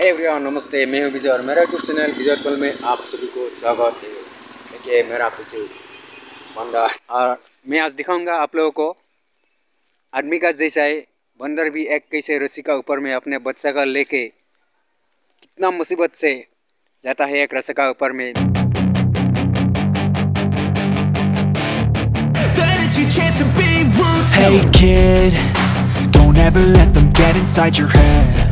Everyone नमस्ते मैं हूँ विजय और मेरा यूट्यूब चैनल विजय पल में आप सभी को स्वागत है। देखिए मेरा पीछे बंदा और मैं आज दिखाऊँगा आप लोगों को आदमी का जैसा है बंदर भी एक कैसे रस्सी का ऊपर में अपने बच्चा का लेके कितना मुसीबत से जाता है एक रस्सी का ऊपर में। Hey kid, don't ever let them get inside your head.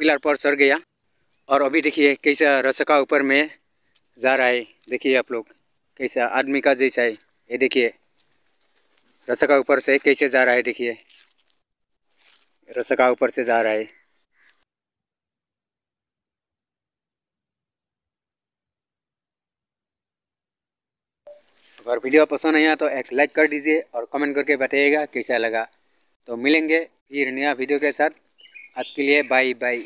pillar पर चढ़ गया और अभी देखिए कैसा रसका ऊपर में जा रहा है। देखिए आप लोग, कैसा आदमी का जैसा है। ये देखिए, रसका ऊपर से कैसे जा रहा है देखिए। रसका ऊपर से जा रहा है। अगर वीडियो पसंद आया तो एक लाइक कर दीजिए और कमेंट करके बताइएगा कैसा लगा। तो मिलेंगे फिर नया वीडियो के साथ। आज के लिए बाय बाय